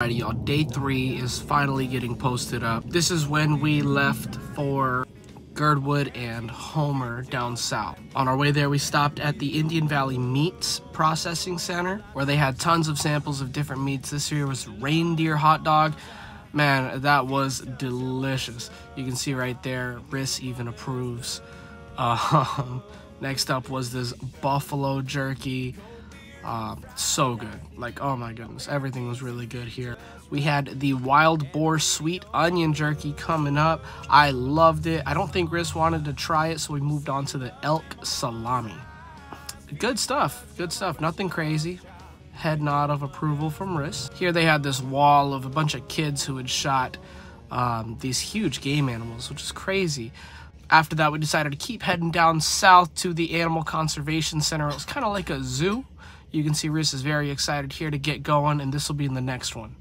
Alrighty, y'all. Day three is finally getting posted up. This is when we left for Girdwood and Homer down south. On our way there, we stopped at the Indian Valley Meats Processing Center, where they had tons of samples of different meats. This here was reindeer hot dog. Man, that was delicious. You can see right there, Riss even approves. Um, next up was this buffalo jerky. Uh, so good. Like, oh my goodness, everything was really good here. We had the wild boar sweet onion jerky coming up. I loved it. I don't think Riss wanted to try it, so we moved on to the elk salami. Good stuff. Good stuff. Nothing crazy. Head nod of approval from Riss. Here they had this wall of a bunch of kids who had shot um, these huge game animals, which is crazy. After that, we decided to keep heading down south to the Animal Conservation Center. It was kind of like a zoo. You can see Riss is very excited here to get going, and this will be in the next one.